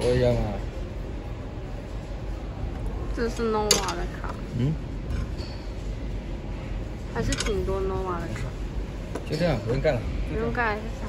我一样啊。这是 nova 的卡，嗯，还是挺多 nova 的卡，就这样，不用干了。不用盖是啥？